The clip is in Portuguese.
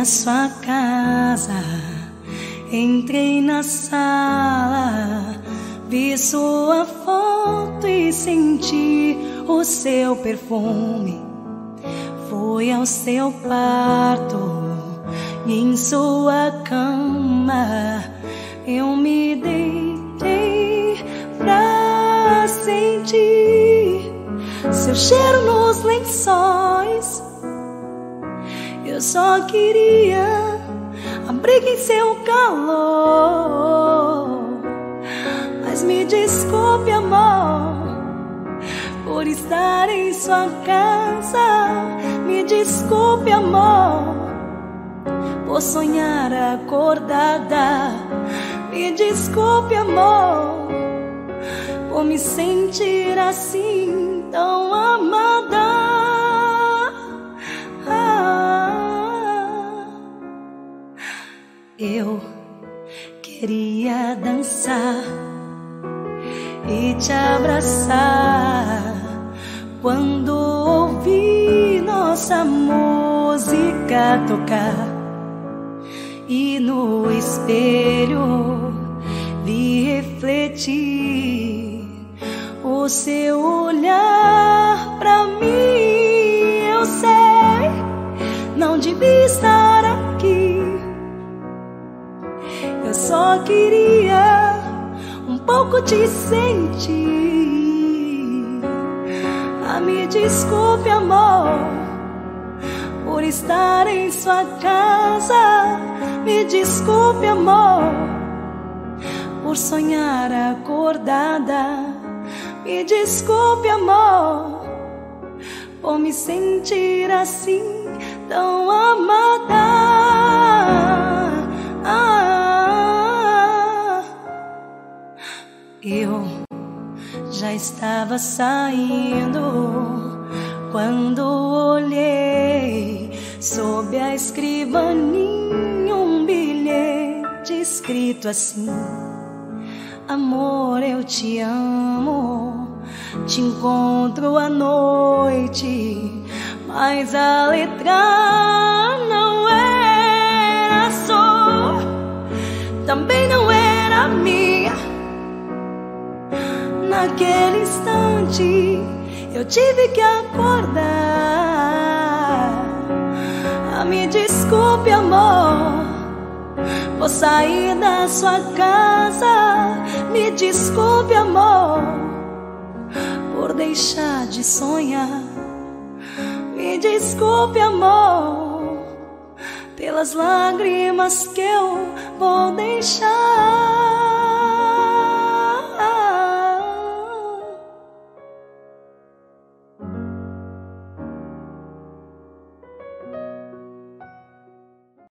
a sua casa, entrei na sala, vi sua foto e senti o seu perfume. Fui ao seu quarto e em sua cama eu me deitei pra sentir seu cheiro nos lençóis. Eu só queria abrigo em seu calor. Mas me desculpe, amor, por estar em sua casa. Me desculpe, amor, por sonhar acordada. Me desculpe, amor, por me sentir assim tão eu queria dançar e te abraçar quando ouvi nossa música tocar e no espelho vi refletir o seu olhar pra mim. Eu sei, não devia estar queria um pouco te sentir. Ah, me desculpe, amor, por estar em sua casa. Me desculpe, amor, por sonhar acordada. Me desculpe, amor, por me sentir assim tão amada. Eu já estava saindo quando olhei sob a escrivaninha um bilhete escrito assim: Amor, eu te amo, te encontro à noite, mas a letra não Naquele instante eu tive que acordar. Ah, me desculpe, amor. Vou sair da sua casa. Me desculpe, amor, por deixar de sonhar. Me desculpe, amor, pelas lágrimas que eu vou deixar.